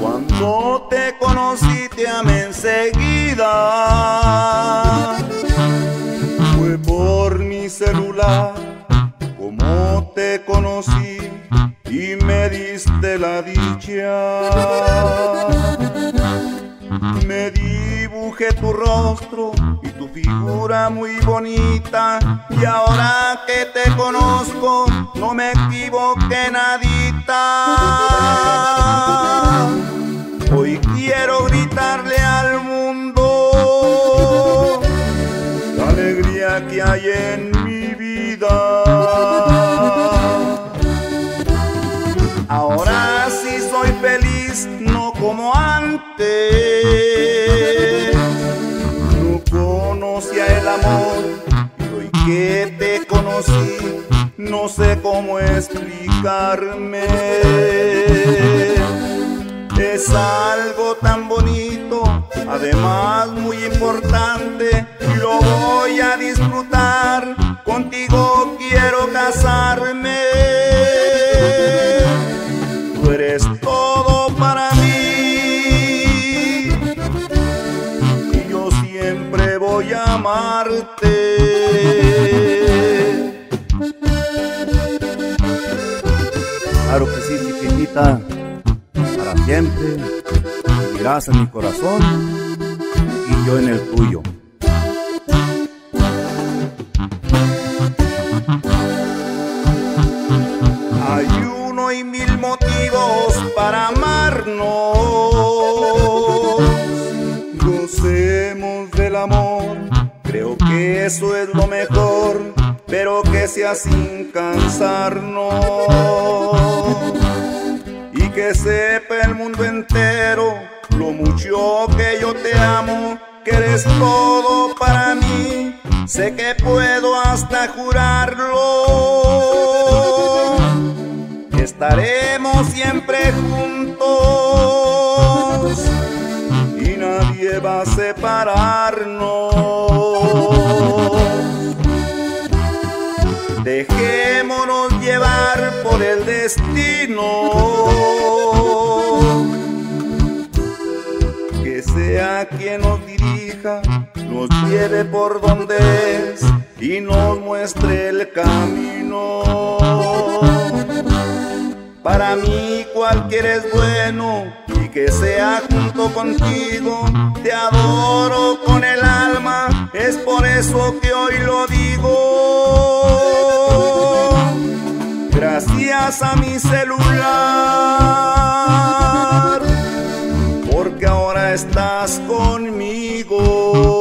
Cuando te conocí te amé enseguida. Fue por mi celular como te conocí y me diste la dicha. Dibujé tu rostro y tu figura muy bonita y ahora que te conozco no me equivoqué nadita. Hoy quiero gritarle al mundo la alegría que hay en mi vida. Ahora sí soy feliz, no como antes. Amor hoy que te conocí, no sé cómo explicarme. Es algo tan bonito, además muy importante, lo voy a disfrutar. Contigo quiero casarme. Amarte. Claro que sí, chiquitita, para siempre. Irás en mi corazón y yo en el tuyo. Eso es lo mejor, pero que sea sin cansarnos. Y que sepa el mundo entero lo mucho que yo te amo, que eres todo para mí. Sé que puedo hasta jurarlo estaremos siempre juntos destino. Que sea quien nos dirija, nos lleve por donde es y nos muestre el camino. Para mí cualquiera es bueno y que sea junto contigo. Te adoro con el alma, es por eso que hoy lo digo. A mi celular, porque ahora estás conmigo.